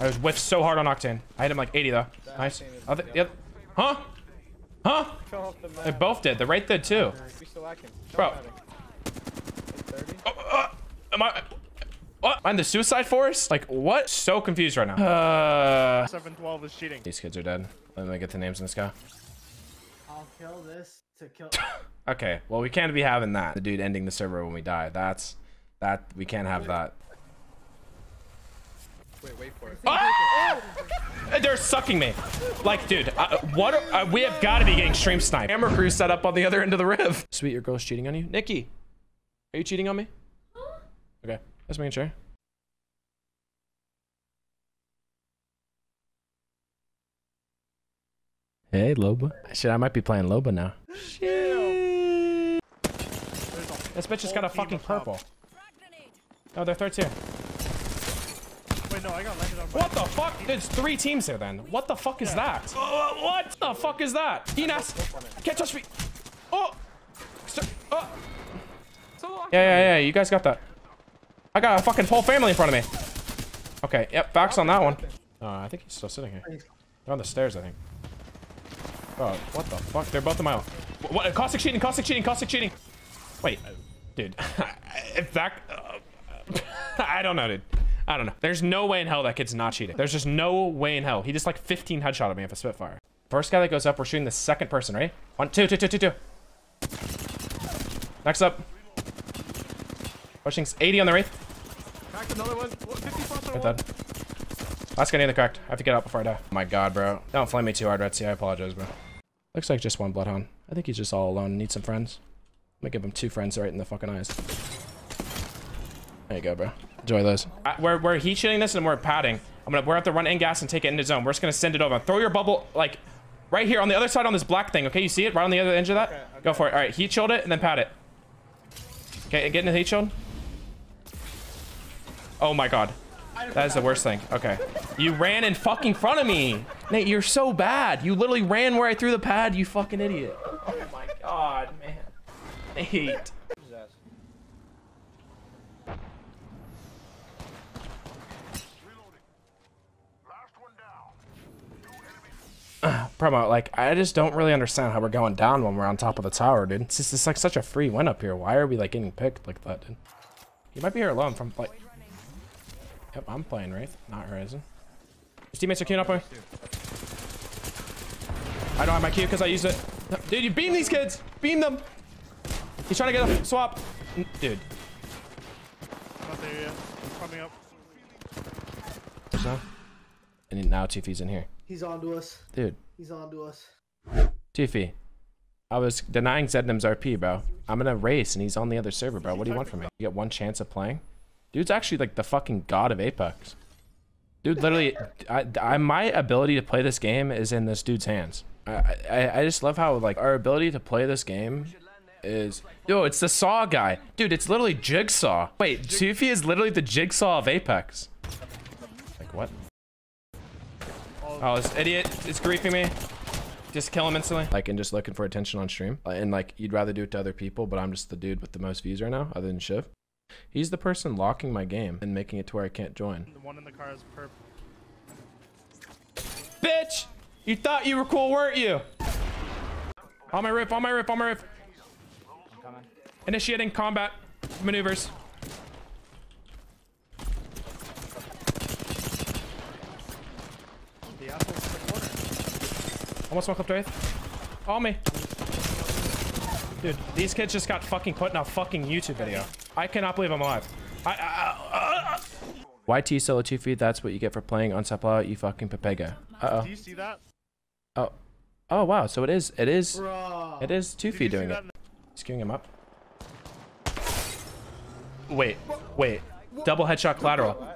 I was whiffed so hard on Octane. I hit him like 80 though. Nice. Other, the other, huh? Huh? The They map. both did. The right did too. We still lacking. Bro. Oh, uh, am I? What? I'm the Suicide Force? Like what? So confused right now. Uh, 712 is cheating. these kids are dead. Let me get the names in this guy. I'll kill this to kill. Okay, well we can't be having that. The dude ending the server when we die. That's that we can't have that. Wait, wait for it. Ah! They're sucking me. Like, dude, uh, what? Are, uh, we have got to be getting stream sniped. Camera crew set up on the other end of the riv. Sweet, your girl's cheating on you, Nikki. Are you cheating on me? Okay, let's making sure. Hey, Loba. Shit, I might be playing Loba now. Shit. This bitch just got a fucking team up top. purple. No, they're third tier. Wait, no, I got landed on What the fuck? There's three teams here then. What the fuck is that? Uh, what the fuck is that? Enas! Can't touch me! Oh! St- oh! Yeah, yeah, yeah, you guys got that. I got a fucking whole family in front of me. Okay, yep, facts on that one. Uh, I think he's still sitting here. They're on the stairs, I think. Oh, what the fuck? They're both in my... What? what caustic cheating, caustic cheating, caustic cheating. Wait, dude. if that... Uh, I don't know, dude. I don't know. There's no way in hell that kid's not cheating. There's just no way in hell. He just like 15 headshot at me with a Spitfire. First guy that goes up, we're shooting the second person, right? One, two, two, two, two, two. Next up. Pushing 80 on the Wraith. Cracked another one. What, 50 plus on Right one. dead. Last guy near the cracked. I have to get out before I die. Oh my god, bro. Don't flame me too hard, Retsy. I apologize, bro. Looks like just one Bloodhound. I think he's just all alone. Needs some friends. I'm gonna give him two friends right in the fucking eyes. There you go, bro. Enjoy those. Uh, we're, we're heat shooting this and we're padding. I'm gonna, we're have to run in gas and take it into zone. We're just gonna send it over. Throw your bubble, like, right here on the other side on this black thing. Okay, you see it? Right on the other edge of that? Go for it. All right, heat shield it and then pad it. Okay, get in the heat shield. Oh my god. That is the worst thing. Okay. You ran in fucking front of me. Nate, you're so bad. You literally ran where I threw the pad, you fucking idiot. Oh my god, man. Nate. Promo, like, I just don't really understand how we're going down when we're on top of the tower, dude. It's just it's like such a free win up here. Why are we like getting picked like that, dude? You might be here alone from like. Yep, I'm playing Wraith, not Horizon. His teammates are queuing up on me. I don't have my Q because I used it. Dude, you beam these kids! Beam them! He's trying to get a swap. Dude. Not there yet. Coming up. And now Tiffy's in here. He's on to us. Dude, He's on to us. Tiffy. I was denying Zednam's RP, bro. I'm gonna race and he's on the other server, bro. What do you want from me? You get one chance of playing? Dude's actually like the fucking god of Apex. Dude, literally, I, I, my ability to play this game is in this dude's hands. I, I, I just love how like our ability to play this game is. Yo, it's the Saw guy, dude. It's literally Jigsaw. Wait, Tiffy is literally the Jigsaw of Apex. Like what? Oh, this idiot is griefing me. Just kill him instantly. Like, and just looking for attention on stream. Uh, And like, you'd rather do it to other people, but I'm just the dude with the most views right now, other than Shiv. He's the person locking my game and making it to where I can't join. The one in the car is perp. Bitch! You thought you were cool, weren't you? On my roof, on my roof, on my roof. Initiating combat maneuvers. The asshole's in the corner. Almost one clipped Wraith. On me. Dude, these kids just got fucking put in a fucking YouTube video. I cannot believe I'm alive. I, I, uh, uh. YT solo 2 feed, that's what you get for playing on Sapla, you fucking Pepega. Uh oh. Do you see that? oh. Oh. Wow, so it is, it is, Bro. it is 2 Did feed doing it. in Skewing him up. Wait, wait. Double headshot collateral.